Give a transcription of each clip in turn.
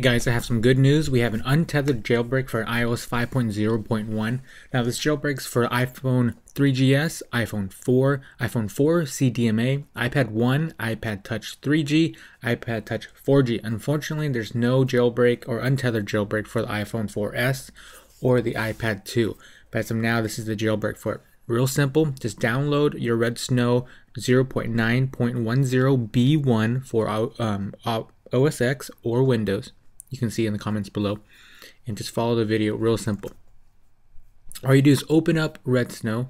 Hey guys, I have some good news. We have an untethered jailbreak for iOS 5.0.1. Now this jailbreaks for iPhone 3GS, iPhone 4, iPhone 4 CDMA, iPad 1, iPod Touch 3G, iPod Touch 4G. Unfortunately, there's no jailbreak or untethered jailbreak for the iPhone 4S or the iPad 2. But as of now, this is the jailbreak for it. Real simple, just download your Redsn0w 0.9.10b1 for um, OS X or Windows you can see in the comments below. And just follow the video, real simple. All you do is open up Redsn0w.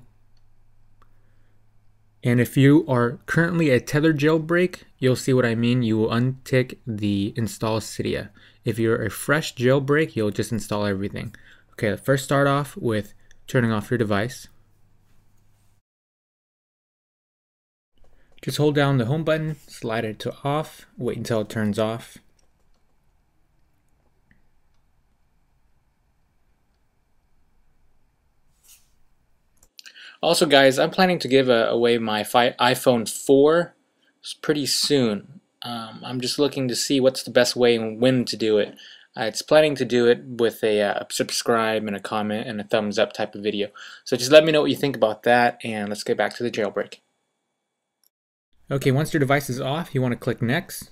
And if you are currently a Tether jailbreak, you'll see what I mean. You will untick the install Cydia. If you're a fresh jailbreak, you'll just install everything. Okay, first start off with turning off your device. Just hold down the home button, slide it to off, wait until it turns off. Also, guys, I'm planning to give a, away my iPhone 4 pretty soon. Um, I'm just looking to see what's the best way and when to do it. Uh, it's planning to do it with a uh, subscribe and a comment and a thumbs up type of video. So just let me know what you think about that and let's get back to the jailbreak. Okay, once your device is off, you want to click next.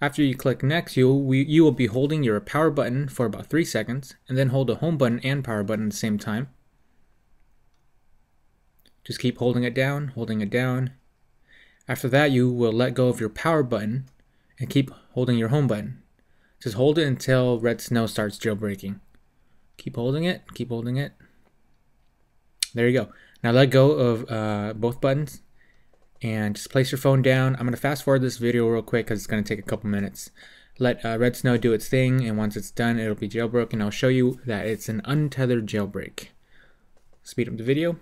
After you click next, you will, you will be holding your power button for about 3 seconds and then hold the home button and power button at the same time. Just keep holding it down, holding it down. After that, you will let go of your power button and keep holding your home button. Just hold it until Redsn0w starts jailbreaking. Keep holding it, keep holding it. There you go. Now let go of uh, both buttons and just place your phone down. I'm going to fast forward this video real quick because it's going to take a couple minutes. Let uh, Redsn0w do its thing and once it's done it'll be jailbroken. I'll show you that it's an untethered jailbreak. Speed up the video.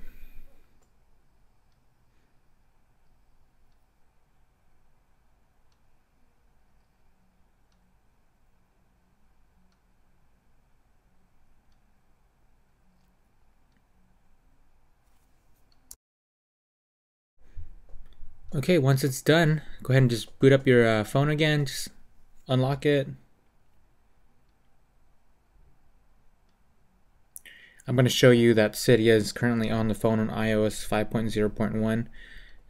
Okay, once it's done, go ahead and just boot up your uh, phone again. Just unlock it. I'm going to show you that Cydia is currently on the phone on iOS 5.0.1.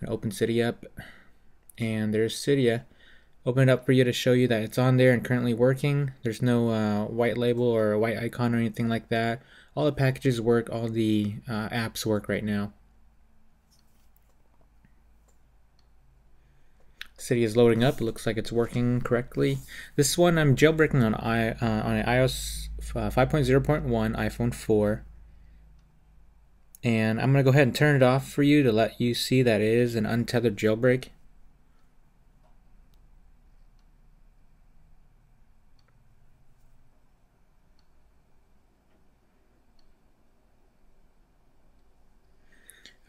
Open Cydia up, and there's Cydia. Open it up for you to show you that it's on there and currently working. There's no uh, white label or white icon or anything like that. All the packages work, all the uh, apps work right now. Cydia is loading up. It looks like it's working correctly. This one I'm jailbreaking on i uh, on iOS uh, 5.0.1 iPhone 4. And I'm going to go ahead and turn it off for you to let you see that it is an untethered jailbreak.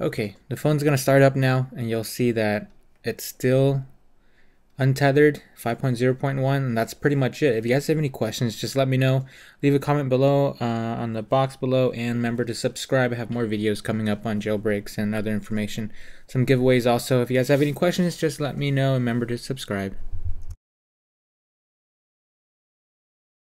Okay, the phone's going to start up now and you'll see that it's still untethered 5.0.1 and that's pretty much it. If you guys have any questions just let me know. Leave a comment below uh, on the box below and remember to subscribe. I have more videos coming up on jailbreaks and other information. Some giveaways also. If you guys have any questions just let me know and remember to subscribe